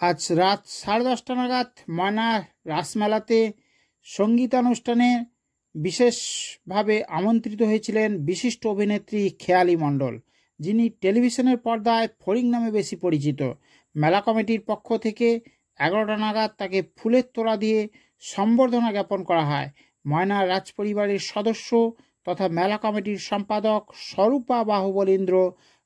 আজ রাত সাড়ে দশটা নাগাদ ময়না রাসমেলাতে সঙ্গীতানুষ্ঠানে বিশেষভাবে আমন্ত্রিত হয়েছিলেন বিশিষ্ট অভিনেত্রী খেয়ালি মণ্ডল, যিনি টেলিভিশনের পর্দায় ফড়িং নামে বেশি পরিচিত। মেলা কমিটির পক্ষ থেকে এগারোটা নাগাদ তাকে ফুলের তোড়া দিয়ে সম্বর্ধনা জ্ঞাপন করা হয়। ময়না রাজপরিবারের সদস্য তথা মেলা কমিটির সম্পাদক স্বরূপা বাহুবলীন্দ্র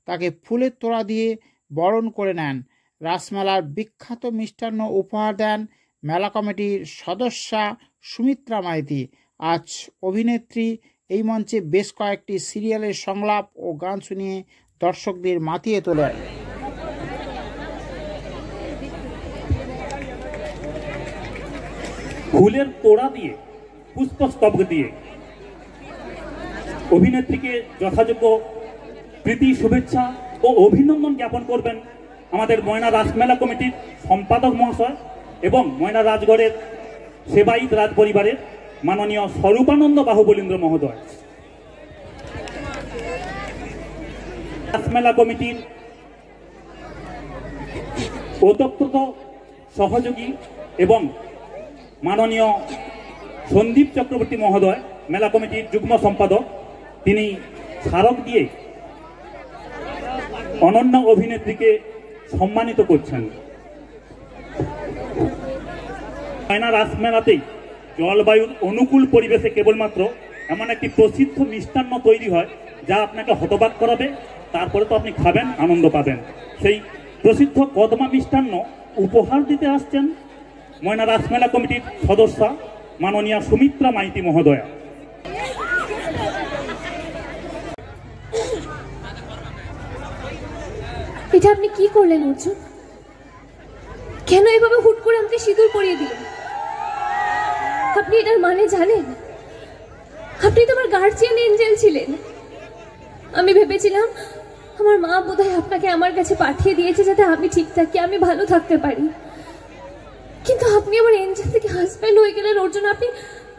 তাকে ফুলের তোড়া দিয়ে বরণ করে নেন। রাসমেলার বিখ্যাত মিষ্টান্ন উপহার দেন মেলা কমিটির সদস্যা সুমিত্রা মাইতি। আজ অভিনেত্রী এই মঞ্চে বেশ কয়েকটি সিরিয়ালের সংলাপ ও গান শুনিয়ে দর্শকদের মাতিয়ে তোলেন। ফুলের তোড়া দিয়ে পুষ্পস্তবক দিয়ে অভিনেত্রীকে যথাযোগ্য প্রীতি, শুভেচ্ছা ও অভিনন্দন জ্ঞাপন করবেন আমাদের ময়না রাসমেলা কমিটির সম্পাদক মহাশয় এবং ময়না রাজগড়ের সেবায়িত রাজ পরিবারের মাননীয় স্বরূপানন্দ বাহুবলীন্দ্র মহোদয়। রাসমেলা কমিটির ওতপ্রোত সহযোগী এবং মাননীয় সন্দীপ চক্রবর্তী মহোদয়, মেলা কমিটির যুগ্ম সম্পাদক, তিনি স্মারক দিয়ে অনন্য অভিনেত্রীকে সম্মানিত করছেন। ময়না রাসমেলাতেই জলবায়ুর অনুকূল পরিবেশে কেবলমাত্র এমন একটি প্রসিদ্ধ মিষ্টান্ন তৈরি হয়, যা আপনাকে হতবাক করাবে, তারপরে তো আপনি খাবেন, আনন্দ পাবেন। সেই প্রসিদ্ধ কদমা মিষ্টান্ন উপহার দিতে আসছেন ময়না রাসমেলা কমিটির সদস্যা মাননীয়া সুমিত্রা মাইতি মহোদয়া। এটা আপনি কি করলেন, অর্জুন? কেন এভাবে হুট করে আমাকে সিঁদুর পরিয়ে দিলেন? আপনি এটার মানে জানেন? আপনি তো আমার গার্জিয়ান এঞ্জেল ছিলেন। আমি ভেবেছিলাম আমার মা বোধহয় আপনাকে আমার কাছে পাঠিয়ে দিয়েছে যাতে আমি ঠিক থাকি, আমি ভালো থাকতে পারি। কিন্তু আপনি আমার এঞ্জেল থেকে হাজব্যান্ড হয়ে গেলেন, অর্জুন। আপনি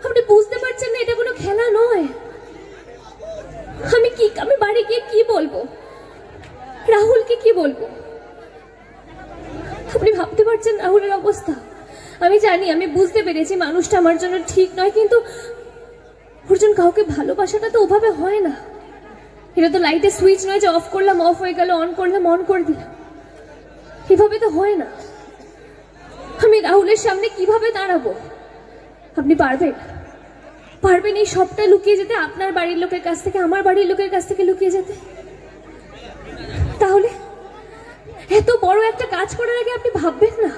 আপনি বুঝতে পারছেন না, এটা কোনো খেলা নয়। আমি কি, আমি বাড়ি গিয়ে কি বলব? রাহুলকে কি বলব? আপনি ভাবতে পারছেন রাহুলের অবস্থা? আমি জানি, আমি বুঝতে পেরেছি মানুষটা আমার জন্য ঠিক নয়, কিন্তু অর্জুন কাউকে ভালোবাসাটা তো ওভাবে হয় না। এটা তো লাইটের সুইচ নয় যে অফ করলাম অফ হয়ে গেল অন করলাম অন করে দিলাম। এভাবে তো হয় না। আমি রাহুলের সামনে কীভাবে দাঁড়াবো? আপনি পারবেন? পারবেন এই সবটা লুকিয়ে যেতে আপনার বাড়ির লোকের কাছ থেকে, আমার বাড়ির লোকের কাছ থেকে লুকিয়ে যেতে? একটা কাজ করার আগে আপনি ভাববেন না।